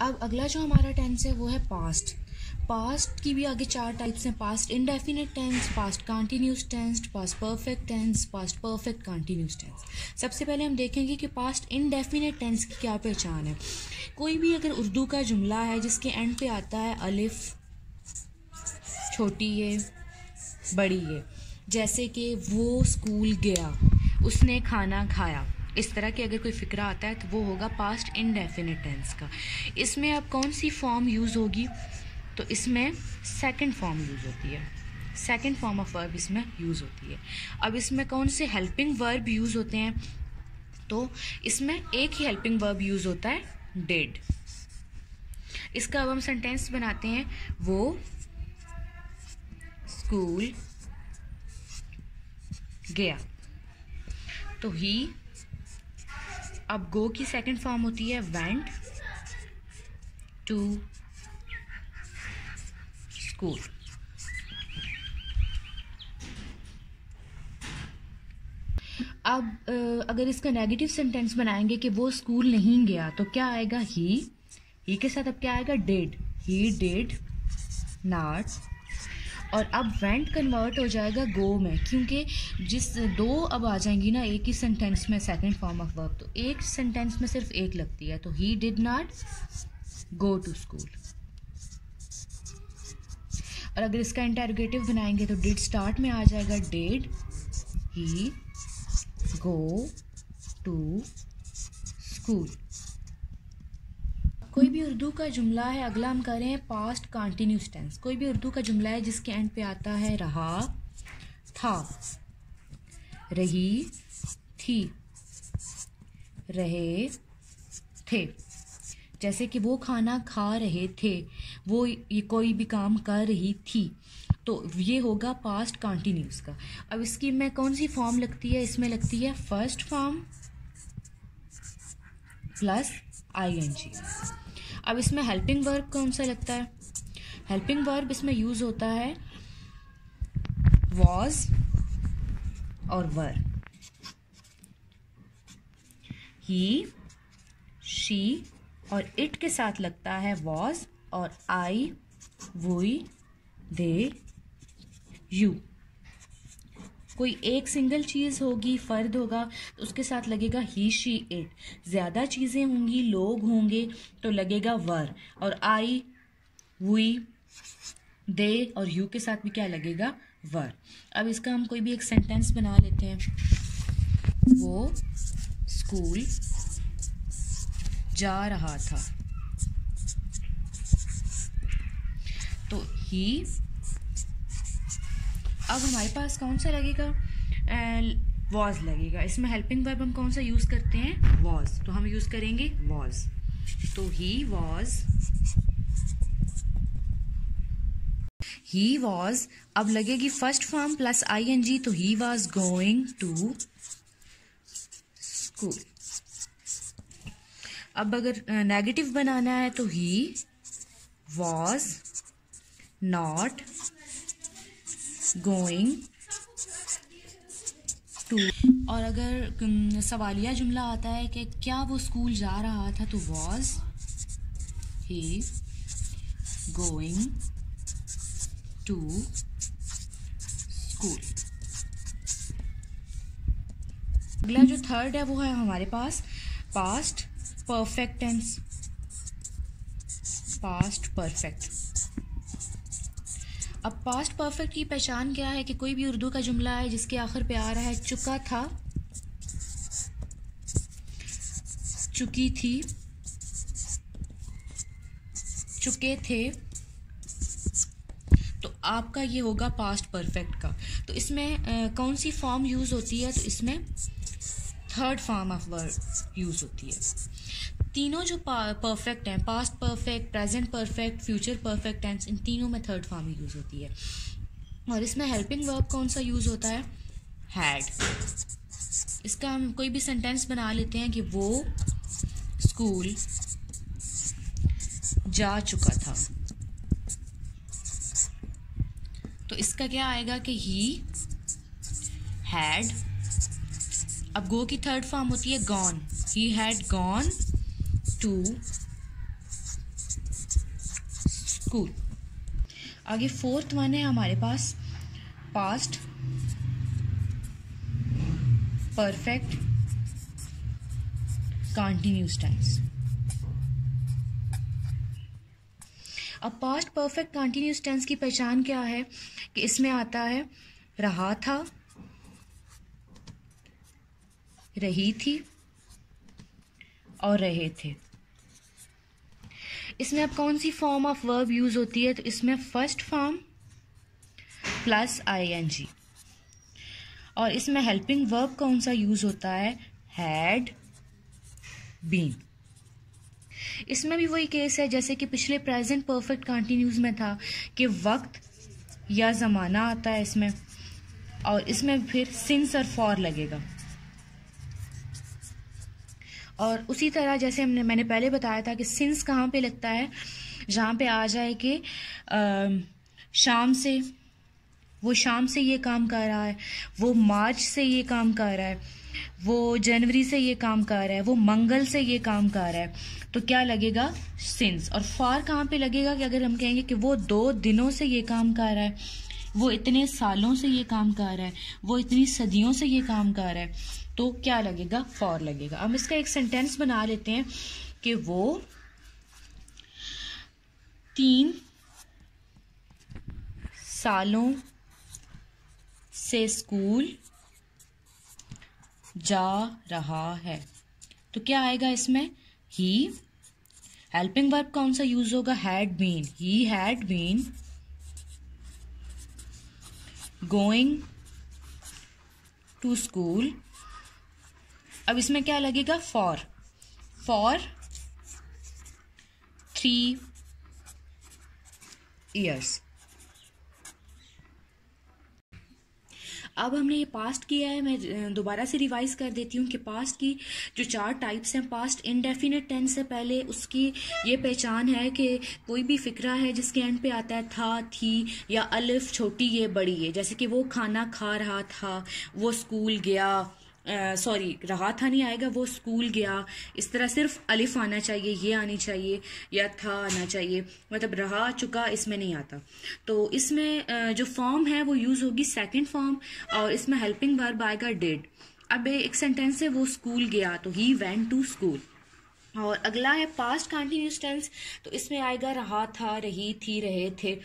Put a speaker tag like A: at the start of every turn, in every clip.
A: अब अगला जो हमारा टेंस है वो है पास्ट पास्ट की भी आगे चार टाइप्स हैं. Past indefinite tense past continuous tense past perfect tense past perfect continuous tense सबसे पहले हम देखेंगे कि पास्ट इनडेफिनेट टेंस की क्या पहचान है. कोई भी अगर उर्दू का जुमला है जिसके एंड पे आता है अलिफ छोटी ये बड़ी ये जैसे कि वो स्कूल गया, उसने खाना खाया. इस तरह की अगर कोई फ़िक्रा आता है तो वो होगा पास्ट इनडेफिनेट टेंस का। इसमें अब कौन सी फॉर्म यूज़ होगी? तो इसमें सेकंड फॉर्म यूज़ होती है। सेकंड फॉर्म ऑफ़ वर्ब इसमें यूज़ होती है। अब इसमें कौन से हेल्पिंग वर्ब यूज़ होते हैं? तो इसमें एक ही हेल्पिंग वर्ब यूज़ होता है डेड इसका अब हम सेंटेंस बनाते हैं, वो स्कूल गया। तो ही अब गो की सेकंड फॉर्म होती है वेंट टू स्कूल अब अगर इसका नेगेटिव सेंटेंस बनाएँगे कि वो स्कूल नहीं गया तो क्या आएगा? ही ही के साथ अब क्या आएगा? डेड ही डेड नॉट और अब वेंट कन्वर्ट हो जाएगा गो में, क्योंकि जिस दो अब आ जाएँगी ना, एक ही सेंटेंस में सेकंड फॉर्म ऑफ़ वर्ब तो एक सेंटेंस में सिर्फ़ एक लगती है तो he did not go to school और अगर इसका इंटेरोगेटिव बनाएँगे तो डिड स्टार्ट में आ जाएगा did he go to school कोई भी उर्दू का जुमला है, अगला हम कर रहे हैं पास्ट कॉन्टीन्यूस टेंस कोई भी उर्दू का जुमला है जिसके एंड पे आता है रहा, था, रही, थी, रहे, थे। जैसे कि वो खाना खा रहे थे, वो ये कोई भी काम कर रही थी। तो ये होगा पास्ट कॉन्टीन्यूस का। अब इसकी में कौन सी फॉर्म लगती है? इसमें लगती है first form plus I N G अब इसमें हेल्पिंग वर्ब कौन सा लगता है? हेल्पिंग वर्ब इसमें यूज़ होता है वॉज़ और वर ही शी और इट के साथ लगता है वॉज़ और आई वुई दे यू कोई एक सिंगल चीज़ होगी, फ़र्द होगा तो उसके साथ लगेगा ही शी इट ज़्यादा चीज़ें होंगी, लोग होंगे तो लगेगा वर. और आई वी दे और यू के साथ भी क्या लगेगा? वर. अब इसका हम कोई भी एक सेंटेंस बना लेते हैं. वो स्कूल जा रहा था. तो ही अब हमारे पास कौन सा लगेगा? वॉज़ लगेगा। इसमें हेल्पिंग वर्ब हम कौन सा यूज़ करते हैं? वॉज़ तो हम यूज़ करेंगे वॉज़ तो ही वॉज़ ही वॉज़ अब लगेगी first form plus I N G तो he was going to school अब अगर नेगेटिव बनाना है तो he was not going to और अगर सवालिया जुमला आता है कि क्या वो स्कूल जा रहा था तो was he going to school अगला जो थर्ड है वो है हमारे पास past perfect tense past perfect अब पास्ट परफेक्ट की पहचान क्या है कि कोई भी उर्दू का जुमला है जिसके आखिर पे आ रहा है चुका था चुकी थी चुके थे तो आपका ये होगा पास्ट परफेक्ट का। तो इसमें आ, कौन सी फॉर्म यूज़ होती है? तो इसमें third form of word use होती है। तीनों जो परफेक्ट हैं past perfect present perfect future perfect tense इन तीनों में थर्ड फॉर्म यूज़ होती है। और इसमें हेल्पिंग वर्ब कौन सा यूज़ होता है? हैड इसका हम कोई भी सेंटेंस बना लेते हैं कि वो स्कूल जा चुका था। तो इसका क्या आएगा कि ही हैड अब गो की थर्ड फॉर्म होती है gone he had gone to school आगे फोर्थ वन है हमारे पास. पास्ट परफेक्ट कंटिन्यूस टेंस अब पास्ट परफेक्ट कंटिन्यूस टेंस की पहचान क्या है? कि इसमें आता है, रहा था रही थी और रहे थे। इसमें अब कौन सी फॉर्म ऑफ़ वर्ब यूज़ होती है? तो इसमें first form plus I N G और इसमें हेल्पिंग वर्ब कौन सा यूज़ होता है? हैड बीन इसमें भी वही केस है, जैसे कि पिछले प्रेजेंट परफेक्ट कंटिन्यूज में था कि वक्त या ज़माना आता है इसमें। और इसमें फिर सिंस और फॉर लगेगा। और उसी तरह जैसे हमने, मैंने पहले बताया था कि सिंस कहाँ पे लगता है? जहाँ पे आ जाए कि शाम से, वो शाम से ये काम कर रहा है, वो मार्च से ये काम कर रहा है, वो जनवरी से ये काम कर रहा है, वो मंगल से ये काम कर रहा है तो क्या लगेगा? सिंस और फार कहाँ पे लगेगा कि अगर हम कहेंगे कि वो दो दिनों से ये काम कर रहा है, वो इतने सालों से ये काम कर रहा है, वो इतनी सदियों से ये काम कर रहा है तो क्या लगेगा? फॉर लगेगा। हम इसका एक सेंटेंस बना लेते हैं कि वो तीन सालों से स्कूल जा रहा है। तो क्या आएगा इसमें? ही हेल्पिंग वर्ब कौन सा यूज़ होगा? Had been he had been going to school अब इसमें क्या लगेगा? फॉर फॉर थ्री ईयर्स अब हमने ये पास्ट किया है, मैं दोबारा से रिवाइज कर देती हूँ कि पास्ट की जो चार टाइप्स हैं पास्ट इनडेफिनेट टेंस से पहले उसकी ये पहचान है कि कोई भी फिक्रा है जिसके एंड पे आता है, था, थी या अलिफ, छोटी, ये, बड़ी है जैसे कि वो खाना खा रहा था, वो स्कूल गया सॉरी रहा था नहीं आएगा, वो स्कूल गया। इस तरह सिर्फ़ अलिफ आना चाहिए, ये आनी चाहिए, या था आना चाहिए। मतलब रहा चुका, इसमें नहीं आता। तो इसमें जो फॉर्म है, वो यूज़ होगी सेकंड फॉर्म और इसमें हेल्पिंग वर्ब आएगा डेड अब एक सेंटेंस है, वो स्कूल गया तो ही वेंट टू स्कूल और अगला है पास्ट कंटिन्यूस टेंस तो इसमें आएगा रहा, था, रही, थी, रहे, थे।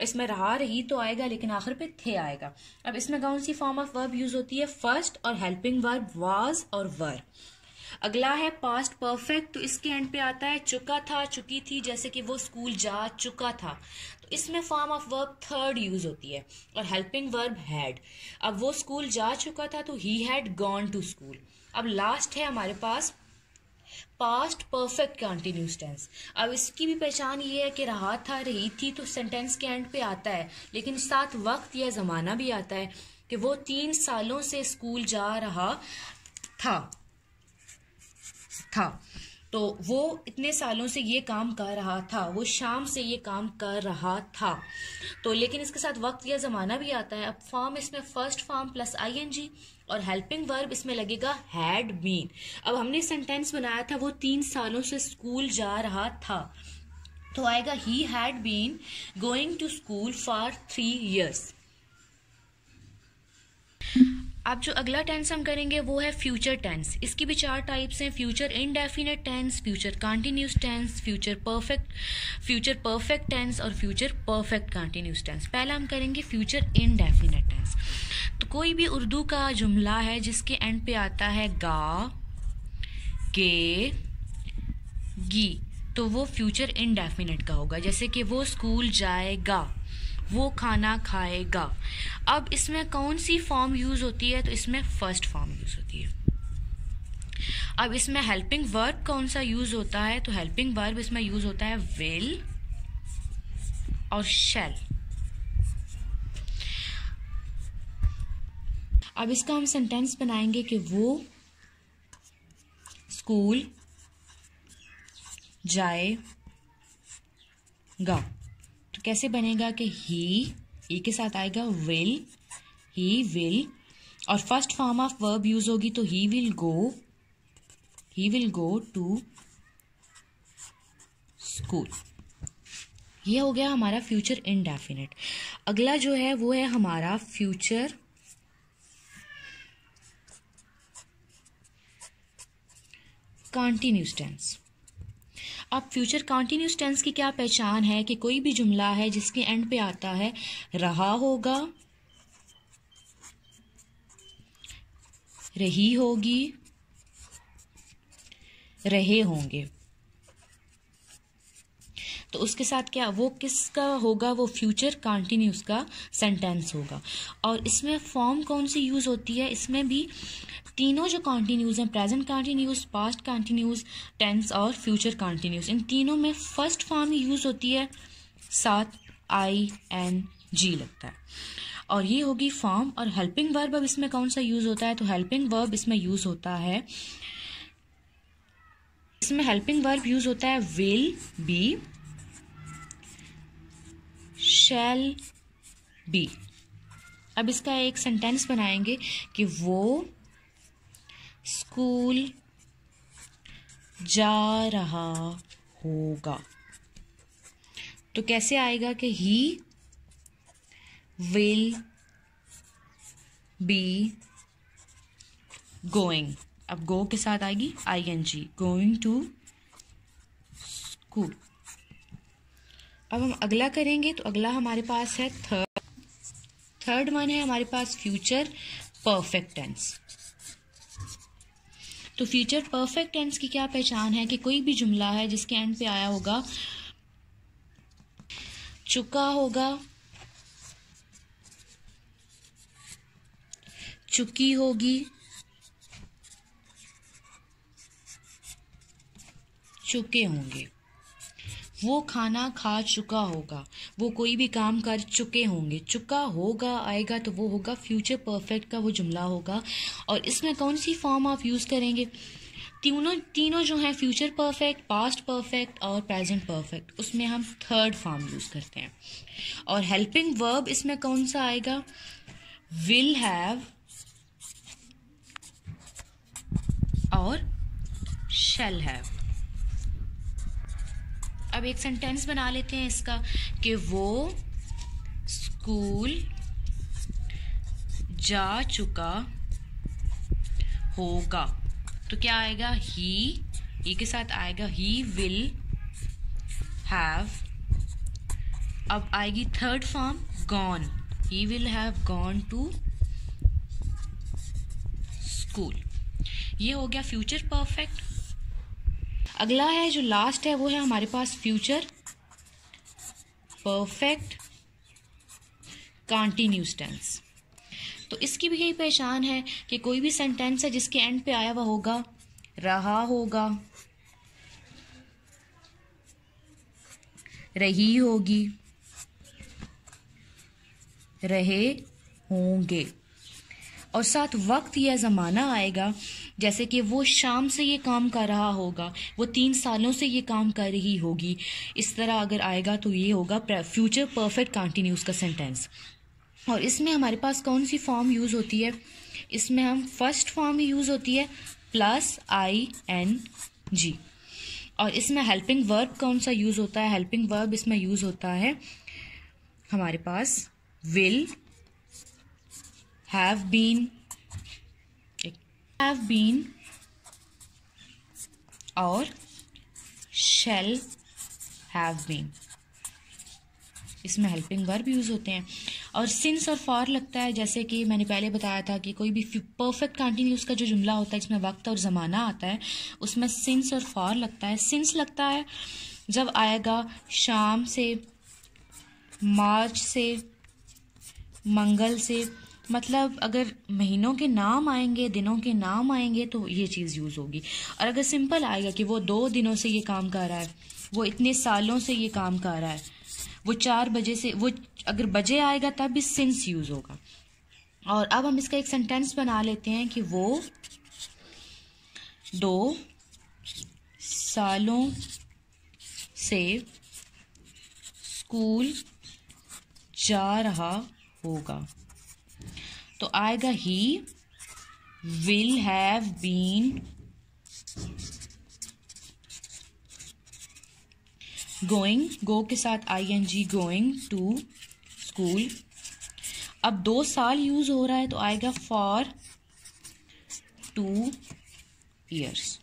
A: इसमें रहा, रही तो आएगा, लेकिन आखिर पे थे आएगा। अब इसमें कौन सी फॉर्म ऑफ़ वर्ब यूज़ होती है? फ़र्स्ट और हेल्पिंग वर्ब वाज और वर अगला है पास्ट परफेक्ट तो इसके एंड पे आता है चुका था, चुकी थी, जैसे कि वो स्कूल जा चुका था। तो इसमें form of verb third use होती है और हेल्पिंग वर्ब हैड अब वो स्कूल जा चुका था तो he had gone to school अब लास्ट है हमारे पास पास्ट परफेक्ट कंटिन्यूस टेंस अब इसकी भी पहचान ये है कि रहा था, रही थी तो सेंटेंस के एंड पे आता है। लेकिन साथ वक्त या ज़माना भी आता है कि वो तीन सालों से स्कूल जा रहा था। था। तो वो इतने सालों से ये काम कर रहा था, वो शाम से ये काम कर रहा था। तो लेकिन इसके साथ वक्त या ज़माना भी आता है। अब फॉर्म इसमें first form plus I N G और हेल्पिंग वर्ब इसमें लगेगा हैड बीन। अब हमने सेंटेंस बनाया था, वो तीन सालों से स्कूल जा रहा था। तो आएगा he had been going to school for three years अब जो अगला टेंस हम करेंगे, वो है फ्यूचर टेंस इसकी भी चार टाइप्स हैं future indefinite tense future continuous tense future perfect future perfect tense और फ्यूचर परफेक्ट कंटिन्यूस टेंस पहला हम करेंगे फ्यूचर इनडेफिनेट टेंस तो कोई भी उर्दू का जुमला है, जिसके एंड पे आता है गा, के, गी तो वो फ्यूचर इनडेफिनेट का होगा. जैसे कि वो स्कूल जाएगा. वो खाना खाएगा। अब इसमें कौन सी फॉर्म यूज़ होती है? तो इसमें फ़र्स्ट फॉर्म यूज़ होती है। अब इसमें हेल्पिंग वर्ब कौन सा यूज़ होता है? तो हेल्पिंग वर्ब इसमें यूज़ होता है विल और शेल अब इसका हम सेंटेंस बनाएँगे कि वो स्कूल जाएगा। कैसे बनेगा कि ही ई के साथ आएगा विल ही विल और first form of verb use होगी तो he will go he will go to school ये हो गया हमारा फ्यूचर इनडेफिनेट अगला जो है, वो है हमारा फ्यूचर कॉन्टिन्यूस टेंस अब फ्यूचर कॉन्टीन्यूस टेंस की क्या पहचान है कि कोई भी जुमला है जिसके एंड पे आता है? रहा होगा। रही होगी। रहे होंगे। तो उसके साथ क्या, वो किसका होगा? वो फ्यूचर कॉन्टीन्यूस का सेंटेंस होगा। और इसमें फॉर्म कौन सी यूज़ होती है? इसमें भी तीनों जो कॉन्टीन्यूज़ हैं present continuous past continuous tense और फ्यूचर कॉन्टिन्यूस इन तीनों में फ़र्स्ट फॉर्म यूज़ होती है साथ आई एन जी लगता है। और ये होगी फॉर्म और हेल्पिंग वर्ब अब इसमें कौन सा यूज़ होता है? तो हेल्पिंग वर्ब इसमें यूज़ होता है। इसमें हेल्पिंग वर्ब यूज़ होता है विल बी शैल बी अब इसका एक सेंटेंस बनाएँगे कि वो स्कूल जा रहा होगा। तो कैसे आएगा कि ही विल बी गोइंग अब गो के साथ आएगी I N G going to school अब हम अगला करेंगे तो अगला हमारे पास है थर्ड थर्ड वन है हमारे पास फ्यूचर परफेक्ट टेंस तो फ्यूचर परफेक्ट टेंस की क्या पहचान है कि कोई भी जुमला है जिसके एंड पे आया होगा, चुका होगा, चुकी होगी, चुके होंगे। वो खाना खा चुका होगा। वो कोई भी काम कर चुके होंगे। चुका होगा, आएगा तो वो होगा फ्यूचर परफेक्ट का वो जुमला होगा। और इसमें कौन सी फॉर्म आप यूज़ करेंगे? तीनों तीनों जो हैं फ्यूचर परफेक्ट पास्ट परफेक्ट और प्रेजेंट परफेक्ट उसमें हम थर्ड फॉर्म यूज़ करते हैं। और हेल्पिंग वर्ब इसमें कौन सा आएगा? विल हैव और शेल हैव अब एक सेंटेंस बना लेते हैं इसका, कि वो स्कूल जा चुका होगा। तो क्या आएगा? ही ही के साथ आएगा ही विल हैव अब आएगी third form gone he will have gone to school ये हो गया फ्यूचर परफेक्ट अगला है, जो लास्ट है, वो है हमारे पास फ्यूचर परफेक्ट कॉन्टीन्यूस टेंस तो इसकी भी यही पहचान है कि कोई भी सेंटेंस है जिसके एंड पे आया हुआ होगा, रहा होगा, रही होगी, रहे होंगे। और साथ वक्त या ज़माना आएगा जैसे कि वो शाम से ये काम कर रहा होगा, वो तीन सालों से ये काम कर रही होगी। इस तरह अगर आएगा तो ये होगा फ्यूचर परफेक्ट कॉन्टीन्यूस का सेंटेंस और इसमें हमारे पास कौन सी फॉर्म यूज़ होती है? इसमें हम फ़र्स्ट फॉर्म ही यूज़ होती है प्लस आई एन जी और इसमें हेल्पिंग वर्ब कौन सा यूज़ होता है? हेल्पिंग वर्ब इसमें यूज़ होता है, हमारे पास will have been have been और shall have been. इसमें हेल्पिंग वर्ब यूज़ होते हैं। और सिंस और फॉर लगता है, जैसे कि मैंने पहले बताया था कि कोई भी परफेक्ट कंटिन्यूस का जो जुमला होता है इसमें वक्त और ज़माना आता है, उसमें सिंस और फॉर लगता है। सिंस लगता है जब आएगा शाम से, मार्च से, मंगल से मतलब अगर महीनों के नाम आएँगे, दिनों के नाम आएँगे तो ये चीज़ यूज़ होगी। और अगर सिंपल आएगा कि वो दो दिनों से ये काम कर रहा है, वो इतने सालों से ये काम कर रहा है, वो चार बजे से, वो अगर बजे आएगा तब भी सिंस यूज़ होगा। और अब हम इसका एक सेंटेंस बना लेते हैं कि वो दो सालों से स्कूल जा रहा होगा। तो आएगा he will have been going go के साथ I N G going to school अब दो साल यूज़ हो रहा है तो आएगा फॉर टू ईयर्स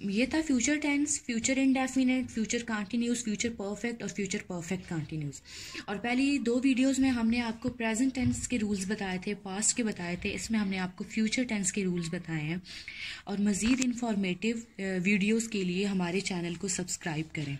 A: ये था future tense future indefinite future continuous future perfect और फ्यूचर परफेक्ट कंटिन्यूस और पहली दो वीडियोस में हमने आपको प्रेजेंट टेंस के रूल्स बताए थे पास्ट के बताए थे, इसमें हमने आपको फ्यूचर टेंस के रूल्स बताए हैं। और मज़ीद इंफॉर्मेटिव वीडियोज़ के लिए हमारे चैनल को सब्सक्राइब करें।